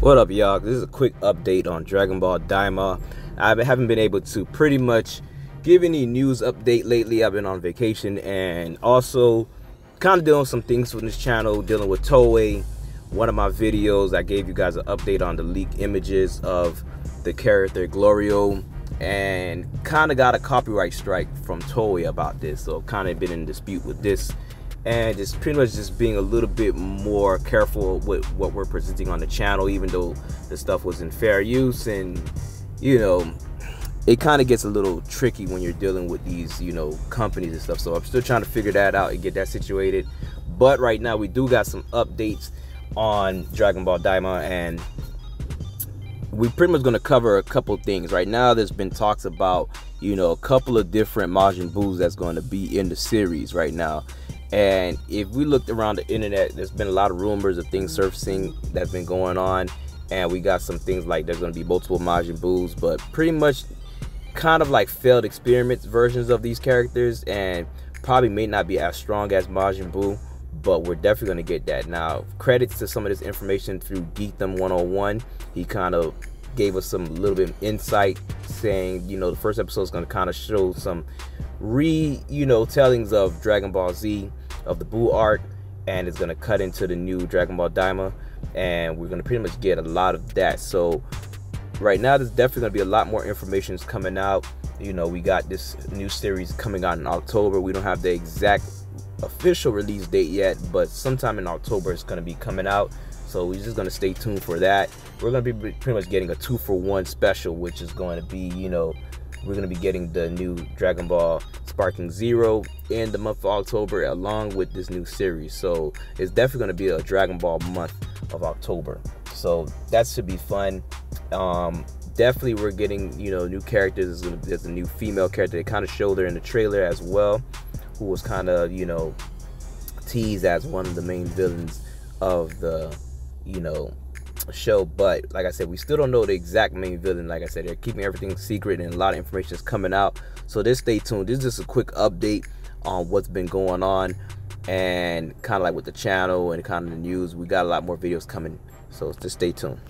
What up, y'all? This is a quick update on Dragon Ball Daima. I haven't been able to pretty much give any news update lately. I've been on vacation and also kind of doing some things on this channel, dealing with Toei. One of my videos, I gave you guys an update on the leaked images of the character Glorio and kind of got a copyright strike from Toei about this. So kind of been in dispute with this and just pretty much just being a little bit more careful with what we're presenting on the channel even though the stuff was in fair use. And you know it kind of gets a little tricky when you're dealing with these you know companies and stuff. So i'm still trying to figure that out and get that situated. But right now we do got some updates on dragon ball daima and we're pretty much going to cover a couple things. Right now there's been talks about you know a couple of different Majin Buus that's going to be in the series right now and if we looked around the internet, there's been a lot of rumors of things mm-hmm. surfacing that's been going on. And we got some things like there's going to be multiple Majin Buus, but pretty much kind of like failed experiments versions of these characters and probably may not be as strong as Majin Buu, but we're definitely going to get that. Now, credits to some of this information through Geekdom 101. He kind of gave us some little bit of insight saying, you know, the first episode is going to kind of show some re, you know, tellings of Dragon Ball Z of the Buu arc and it's gonna cut into the new Dragon Ball Daima and we're gonna pretty much get a lot of that. So right now there's definitely gonna be a lot more information coming out. You know, we got this new series coming out in October. We don't have the exact official release date yet, but sometime in October it's gonna be coming out. So we're just gonna stay tuned for that. We're gonna be pretty much getting a two for one special, which is going to be, you know, we're going to be getting the new Dragon Ball Sparking Zero in the month of October along with this new series. So it's definitely going to be a Dragon Ball month of October. So that should be fun. Um, definitely we're getting, you know, new characters. There's a new female character. They kind of showed her in the trailer as well, who was kind of, you know, teased as one of the main villains of the, you know, show. But like I said, we still don't know the exact main villain. Like I said, they're keeping everything secret and a lot of information is coming out. So just stay tuned. This is just a quick update on what's been going on and kind of like with the channel and kind of the news. We got a lot more videos coming. So just stay tuned.